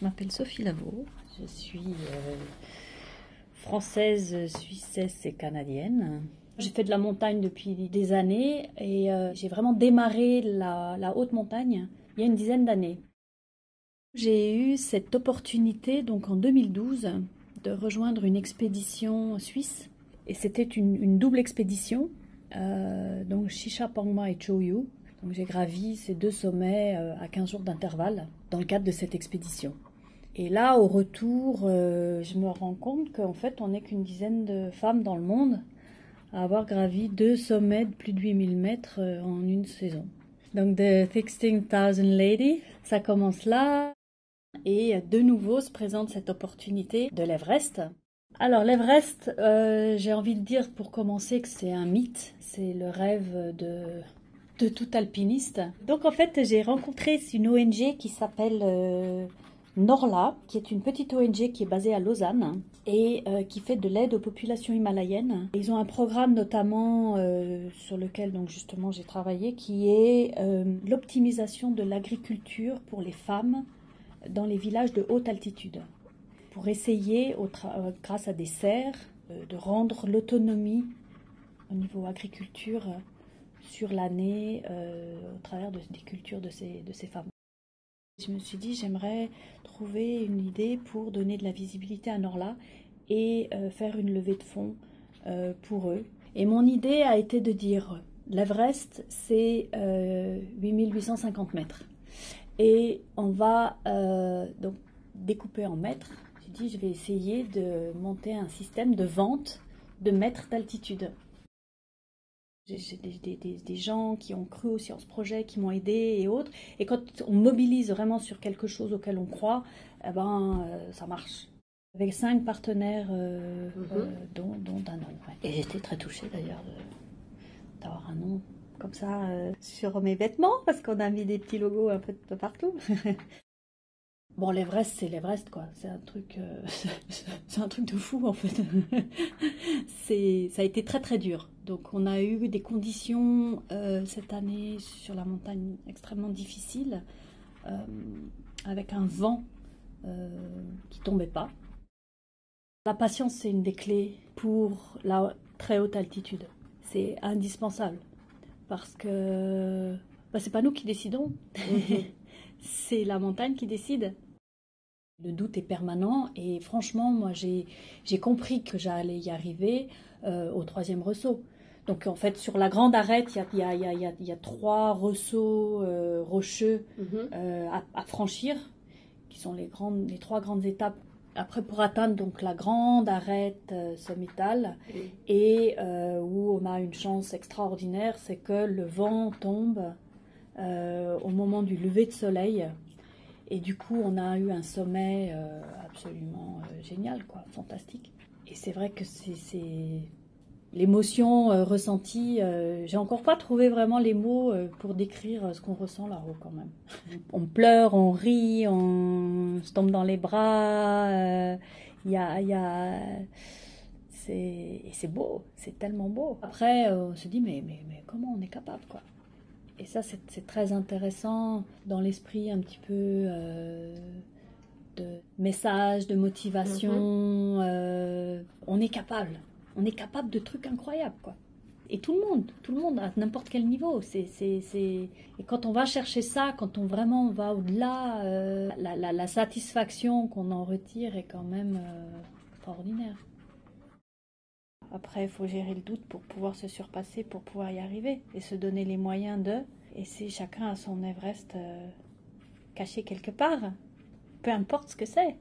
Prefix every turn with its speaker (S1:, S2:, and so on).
S1: Je m'appelle Sophie Lavaux. Je suis euh, française, suissesse et canadienne. J'ai fait de la montagne depuis des années et euh, j'ai vraiment démarré la, haute montagne il y a une dizaine d'années. J'ai eu cette opportunité donc en 2012 de rejoindre une expédition suisse et c'était une, double expédition euh, donc Shisha Pangma et Choyu. Donc j'ai gravi ces deux sommets à 15 jours d'intervalle dans le cadre de cette expédition. Et là, au retour, euh, je me rends compte qu'en fait, on n'est qu'une dizaine de femmes dans le monde à avoir gravi deux sommets de plus de 8000 mètres euh, en une saison. Donc, The Sixteen Thousand Lady, ça commence là. Et de nouveau se présente cette opportunité de l'Everest. Alors, l'Everest, euh, j'ai envie de dire pour commencer que c'est un mythe. C'est le rêve de, tout alpiniste. Donc, en fait, j'ai rencontré une ONG qui s'appelle Norla, qui est une petite ONG qui est basée à Lausanne et euh, qui fait de l'aide aux populations himalayennes. Ils ont un programme notamment euh, sur lequel donc justement j'ai travaillé qui est euh, l'optimisation de l'agriculture pour les femmes dans les villages de haute altitude pour essayer grâce à des serres de rendre l'autonomie au niveau agriculture sur l'année au travers de, des cultures de ces femmes. Je me suis dit, j'aimerais trouver une idée pour donner de la visibilité à Norla et euh, faire une levée de fonds euh, pour eux. Et mon idée a été de dire, l'Everest, c'est euh, 8850 mètres. Et on va euh, donc découper en mètres. J'ai dit, je vais essayer de monter un système de vente de mètres d'altitude. J'ai des, des, gens qui ont cru aussi en ce projet, qui m'ont aidé et autres. Et quand on mobilise vraiment sur quelque chose auquel on croit, eh ben, euh, ça marche. Avec cinq partenaires, euh, mm -hmm. euh, dont, dont, un nom. Ouais. Et j'étais très touchée d'ailleurs d'avoir un nom comme ça sur mes vêtements, parce qu'on a mis des petits logos un peu de partout. Bon, l'Everest, c'est l'Everest, quoi. C'est un truc, euh, c'est un truc de fou, en fait. c'est, ça a été très très dur. Donc, on a eu des conditions euh, cette année sur la montagne extrêmement difficiles, euh, avec un vent qui tombait pas. La patience, c'est une des clés pour la très haute altitude. C'est indispensable parce que bah, c'est pas nous qui décidons. c'est la montagne qui décide. Le doute est permanent et franchement, moi j'ai compris que j'allais y arriver euh, au troisième ressaut. Donc en fait, sur la grande arête, il y a, y, a, y, a, y a, trois ressauts euh, rocheux mm -hmm. euh, à, à, franchir, qui sont les, grandes, les trois grandes étapes. Après, pour atteindre donc la grande arête euh, sommitale, mm -hmm. et où on a une chance extraordinaire, c'est que le vent tombe au moment du lever de soleil. Et du coup, on a eu un sommet euh, absolument euh, génial, quoi, fantastique. Et c'est vrai que c'est l'émotion euh, ressentie. J'ai encore pas trouvé vraiment les mots pour décrire ce qu'on ressent là-haut quand même. on pleure, on rit, on se tombe dans les bras. Il y a, y a c'est beau, c'est tellement beau. Après, on se dit mais mais mais comment on est capable quoi et ça, c'est très intéressant dans l'esprit un petit peu euh, de message, de motivation. Mm -hmm. euh, on est capable. On est capable de trucs incroyables, quoi. Et tout le monde, tout le monde, à n'importe quel niveau. C'est, Et quand on va chercher ça, quand on vraiment va au-delà, euh, la, la, la, satisfaction qu'on en retire est quand même extraordinaire. Après, il faut gérer le doute pour pouvoir se surpasser, pour pouvoir y arriver et se donner les moyens de. Et si chacun a son Everest euh, caché quelque part, peu importe ce que c'est.